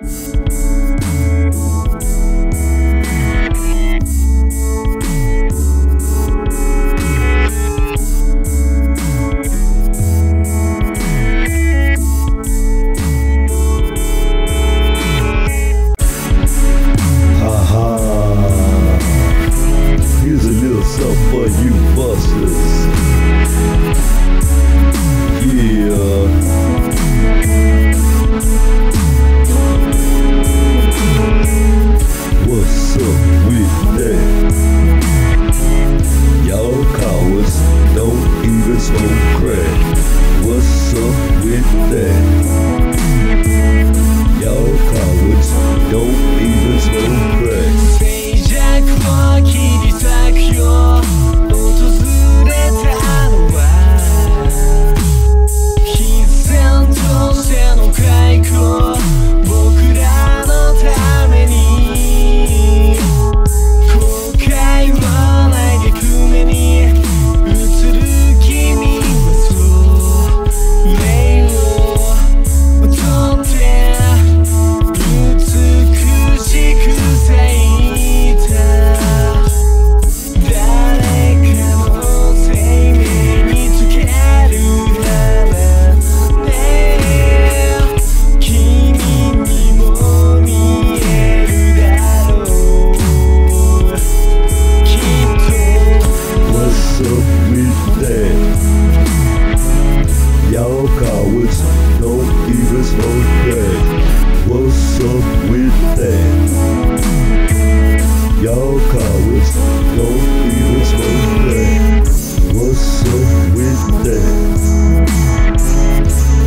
Música Y'all Mallorca with no feelings for that. What's up with that?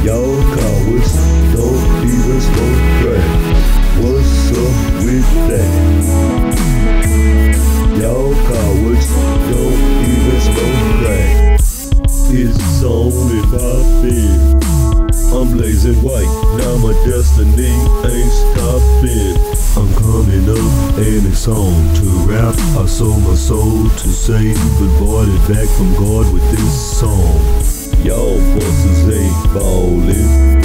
Y'all Mallorca with no feelings for that. What's up with that? Y'all Mallorca with no feelings for that. It's only poppin'. I'm blazing white, now my destiny. Islamic song to rap, I sold my soul to save, but void it back from God with this song. Y'all voices ain't falling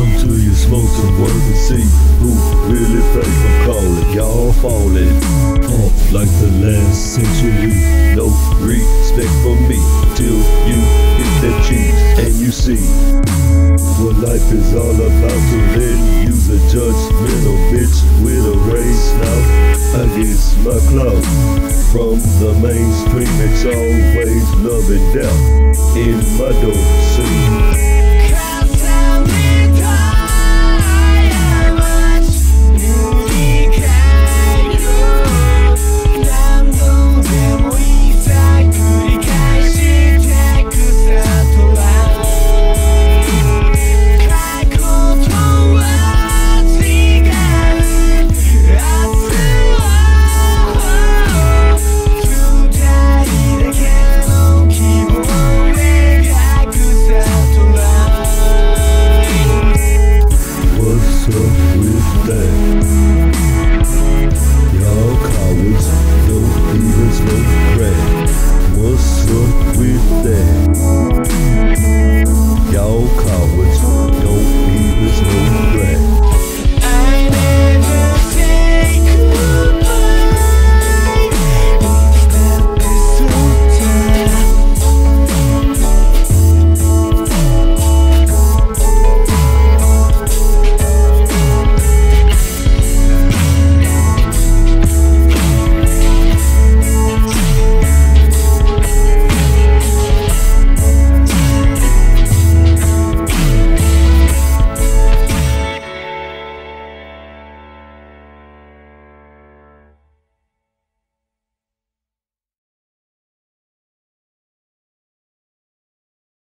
until you smoke some work and see who really fake from calling. Y'all falling off like the last century. No respect for me till you hit that cheese and you see what life is all about. So then you's a judge from the mainstream, it's always love and death in my dope scene.